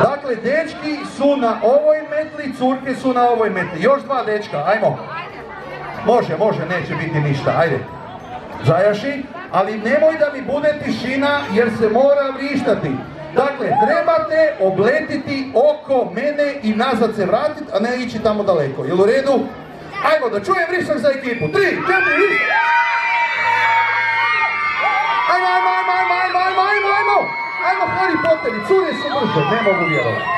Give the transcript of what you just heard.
Dakle, dečki su na ovoj metli, curke su na ovoj metli. Još dva dečka, ajmo. Može, može, neće biti ništa, ajde. Zajaši, ali nemoj da mi bude tišina jer se mora vrištati. Dakle, trebate obletiti oko mene i nazad se vratiti, a ne ići tamo daleko. Jel u redu? Ajmo da čujem vrištak za ekipu. Tri, četiri, Harry Potter y